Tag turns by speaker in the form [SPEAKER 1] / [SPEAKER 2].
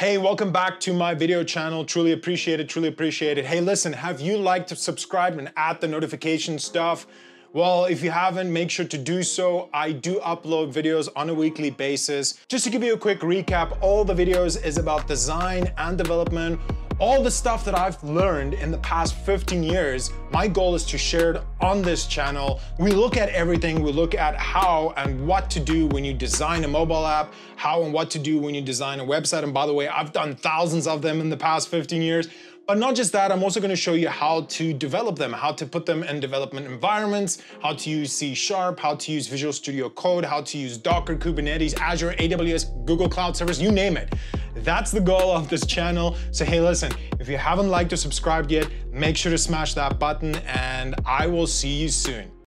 [SPEAKER 1] Hey, welcome back to my video channel. Truly appreciate it, truly appreciate it. Hey, listen, have you liked, subscribed, and add the notification stuff? Well, if you haven't, make sure to do so. I do upload videos on a weekly basis. Just to give you a quick recap, all the videos is about design and development all the stuff that I've learned in the past 15 years, my goal is to share it on this channel. We look at everything. We look at how and what to do when you design a mobile app, how and what to do when you design a website. And by the way, I've done thousands of them in the past 15 years. But not just that, I'm also gonna show you how to develop them, how to put them in development environments, how to use C Sharp, how to use Visual Studio Code, how to use Docker, Kubernetes, Azure, AWS, Google Cloud Service, you name it. That's the goal of this channel. So hey, listen, if you haven't liked or subscribed yet, make sure to smash that button and I will see you soon.